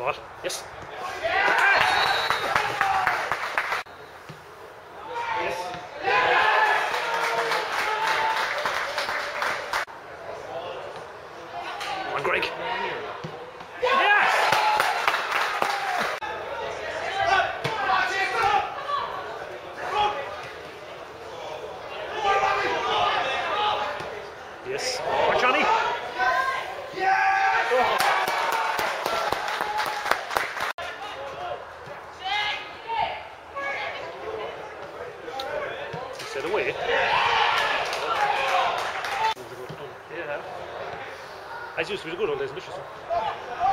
Ball. Yes. Yes. Set away. Yeah. As used to be good on days, Mitchelson.